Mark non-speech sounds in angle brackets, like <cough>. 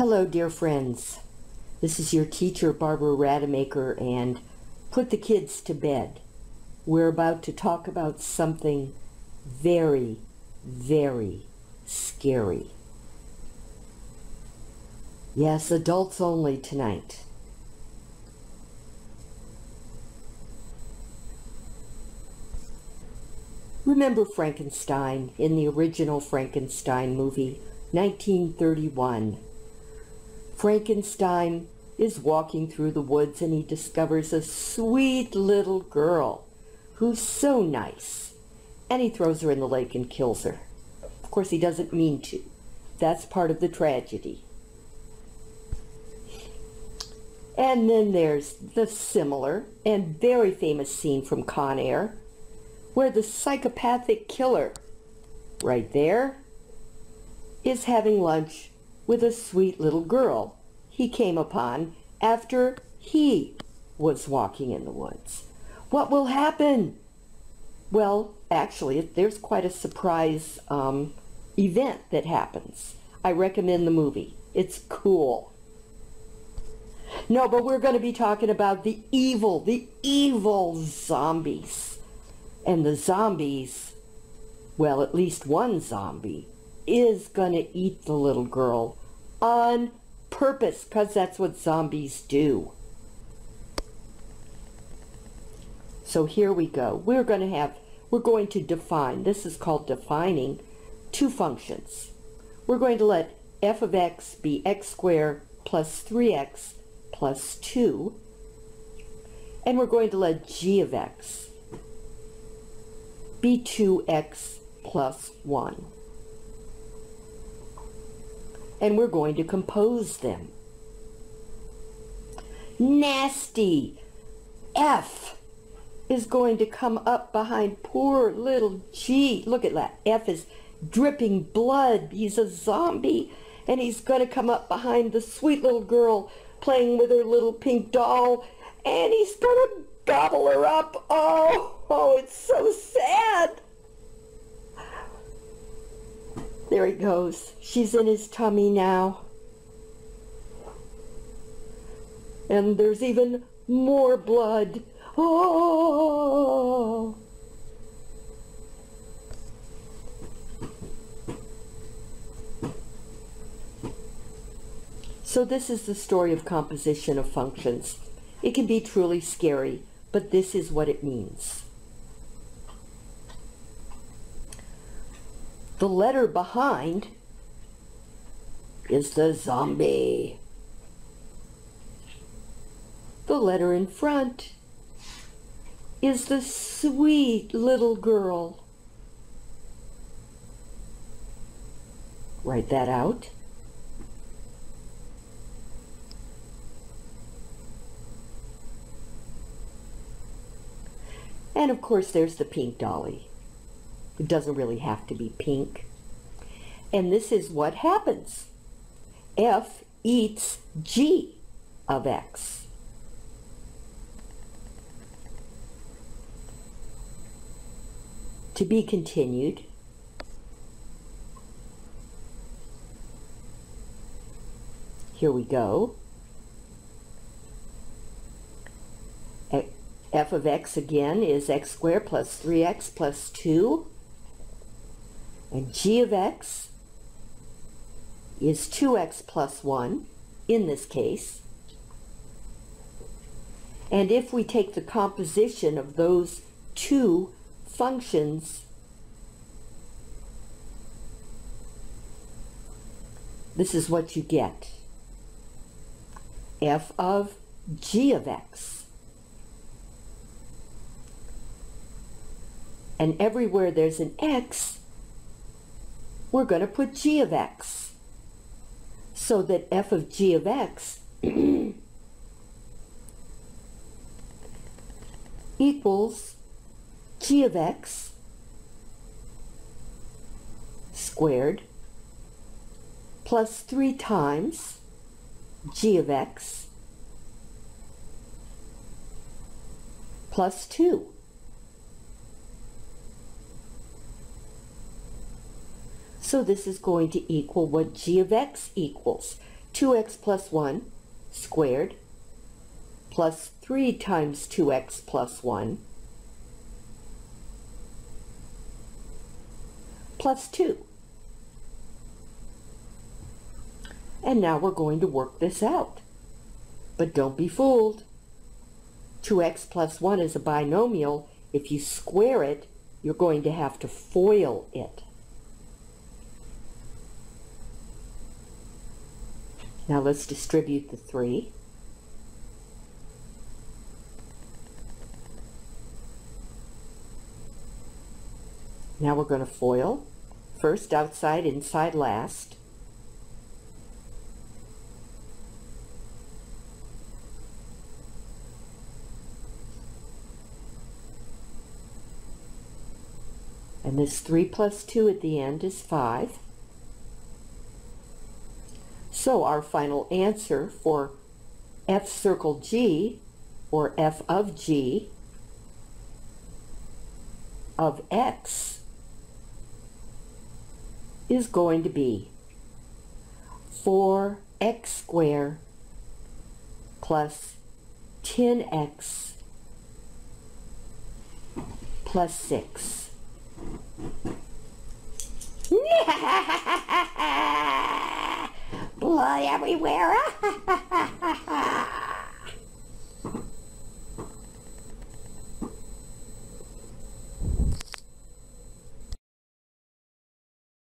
Hello, dear friends. This is your teacher, Barbara Rademacher, and put the kids to bed. We're about to talk about something very, very scary. Yes, adults only tonight. Remember Frankenstein in the original Frankenstein movie, 1931. Frankenstein is walking through the woods and he discovers a sweet little girl who's so nice. And he throws her in the lake and kills her. Of course, he doesn't mean to. That's part of the tragedy. And then there's the similar and very famous scene from Con Air where the psychopathic killer, right there, is having lunch with a sweet little girl he came upon after he was walking in the woods. What will happen? Well, actually, there's quite a surprise um, event that happens. I recommend the movie. It's cool. No, but we're going to be talking about the evil, the evil zombies. And the zombies, well, at least one zombie, is going to eat the little girl on purpose because that's what zombies do. So here we go. We're going to have, we're going to define, this is called defining, two functions. We're going to let f of x be x squared plus 3x plus 2. And we're going to let g of x be 2x plus 1. And we're going to compose them. Nasty! F is going to come up behind poor little G. Look at that. F is dripping blood. He's a zombie. And he's going to come up behind the sweet little girl playing with her little pink doll. And he's going to gobble her up. Oh, oh, it's so sad. There he goes. She's in his tummy now. And there's even more blood. Oh! So this is the story of composition of functions. It can be truly scary, but this is what it means. The letter behind is the zombie. The letter in front is the sweet little girl. Write that out. And of course there's the pink dolly. It doesn't really have to be pink. And this is what happens. F eats G of X. To be continued. Here we go. f of x again is x squared plus 3x plus 2. And g of x is 2x plus 1 in this case. And if we take the composition of those two functions, this is what you get. f of g of x. And everywhere there's an x, we're going to put g of x. So that f of g of x <clears throat> equals g of x squared plus 3 times g of x plus 2. So this is going to equal what g of x equals. 2x plus 1 squared plus 3 times 2x plus 1 plus 2. And now we're going to work this out. But don't be fooled. 2x plus 1 is a binomial. If you square it, you're going to have to FOIL it. Now let's distribute the 3. Now we're going to FOIL. First outside, inside last. And this 3 plus 2 at the end is 5. So our final answer for f circle g, or f of g, of x is going to be 4x squared plus 10x plus 6. <laughs> <laughs> blood everywhere. <laughs>